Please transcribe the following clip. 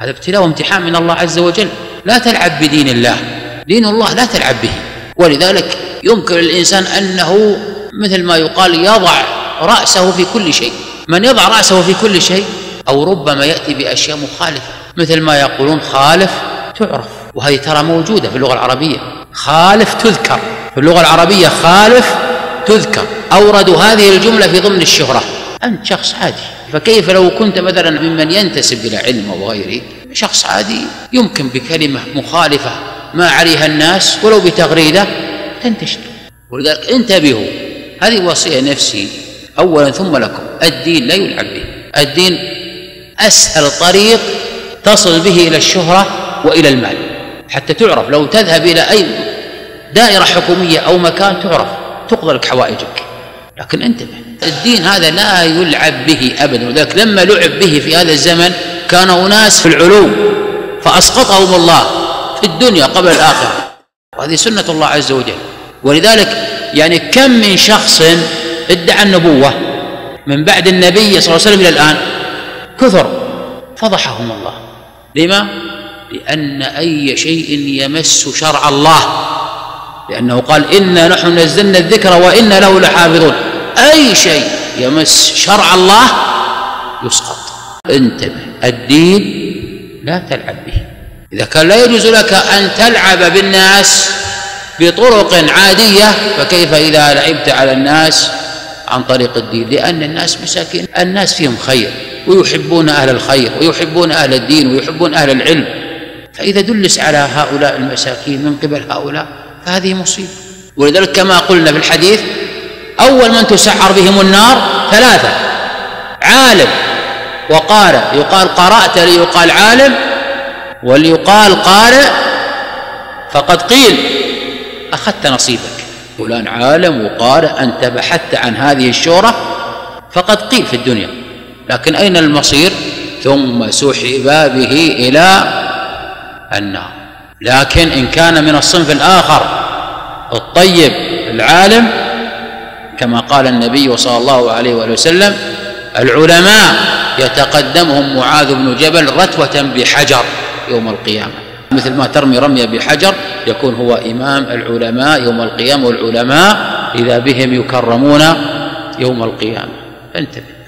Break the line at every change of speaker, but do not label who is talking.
هذا ابتلاء وامتحان من الله عز وجل. لا تلعب بدين الله. دين الله لا تلعب به. ولذلك يمكن للإنسان أنه مثل ما يقال يضع رأسه في كل شيء. من يضع رأسه في كل شيء؟ أو ربما يأتي بأشياء مخالفة. مثل ما يقولون خالف تعرف. وهذه ترى موجودة في اللغة العربية. خالف تذكر. في اللغة العربية خالف تذكر. أوردوا هذه الجملة في ضمن الشهرة. أنت شخص عادي. فكيف لو كنت مثلا ممن ينتسب إلى علم أو غيره شخص عادي. يمكن بكلمة مخالفة ما عليها الناس ولو بتغريدة تنتشر. ولذلك انتبهوا هذه وصية نفسي. أولا ثم لكم. الدين لا يلعب به. الدين أسهل طريق تصل به إلى الشهرة وإلى المال. حتى تعرف لو تذهب إلى أي دائرة حكومية أو مكان تعرف تقضى لك حوائجك. لكن انتبه. الدين هذا لا يلعب به أبدا. ولذلك لما لعب به في هذا الزمن كان أناس في العلوم فأسقطهم الله في الدنيا قبل الآخرة. وهذه سنة الله عز وجل. ولذلك يعني كم من شخص ادعى النبوة من بعد النبي صلى الله عليه وسلم إلى الآن؟ كثر. فضحهم الله. لما؟ لأن أي شيء يمس شرع الله. لأنه قال إنا نحن نزلنا الذكر وإنا له لحافظون. أي شيء يمس شرع الله يسقط. انتبه الدين لا تلعب به. إذا كان لا يجوز لك أن تلعب بالناس بطرق عادية فكيف إذا لعبت على الناس عن طريق الدين؟ لأن الناس مساكين الناس فيهم خير ويحبون أهل الخير ويحبون أهل الدين ويحبون أهل العلم. فإذا دلس على هؤلاء المساكين من قبل هؤلاء فهذه مصيبة. ولذلك كما قلنا في الحديث أول من تسعر بهم النار ثلاثة. عالم. وقارئ يقال قرأت ليقال عالم وليقال قارئ فقد قيل. أخذت نصيبك. فلان عالم وقارئ أنت بحثت عن هذه الشهرة فقد قيل في الدنيا. لكن أين المصير؟ ثم سحب به إلى النار. لكن إن كان من الصنف الآخر الطيب العالم كما قال النبي صلى الله عليه وآله وسلم العلماء يتقدمهم معاذ بن جبل رتوة بحجر يوم القيامة. مثل ما ترمي رمية بحجر يكون هو إمام العلماء يوم القيامة والعلماء إذا بهم يكرمون يوم القيامة. انتبه.